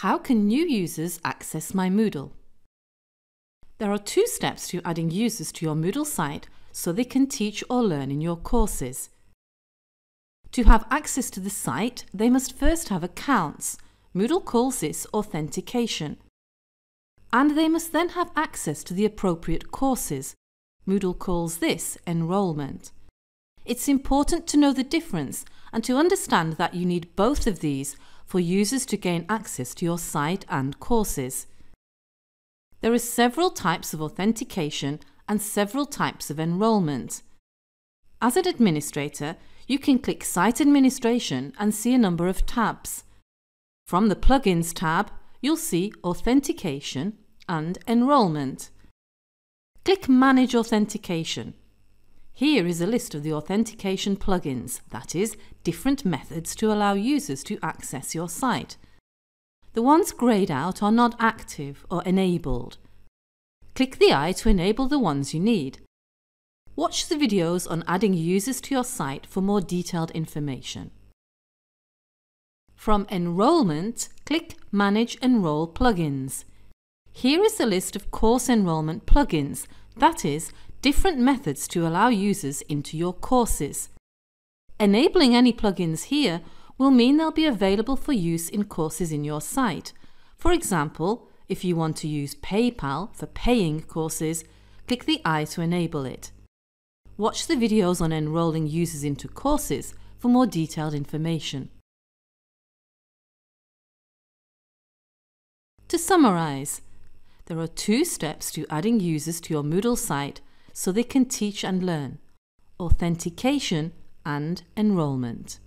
How can new users access My Moodle? There are two steps to adding users to your Moodle site so they can teach or learn in your courses. To have access to the site, they must first have accounts. Moodle calls this authentication. And they must then have access to the appropriate courses. Moodle calls this enrolment. It's important to know the difference and to understand that you need both of these for users to gain access to your site and courses. There are several types of authentication and several types of enrolment. As an administrator, you can click Site Administration and see a number of tabs. From the Plugins tab, you'll see Authentication and Enrolment. Click Manage Authentication. Here is a list of the authentication plugins, that is, different methods to allow users to access your site. The ones greyed out are not active or enabled. Click the eye to enable the ones you need. Watch the videos on adding users to your site for more detailed information. From Enrolment, click Manage Enroll Plugins. Here is a list of course enrolment plugins, that is, different methods to allow users into your courses. Enabling any plugins here will mean they'll be available for use in courses in your site. For example, if you want to use PayPal for paying courses, click the eye to enable it. Watch the videos on enrolling users into courses for more detailed information. To summarise, there are two steps to adding users to your Moodle site so they can teach and learn authentication and enrolment.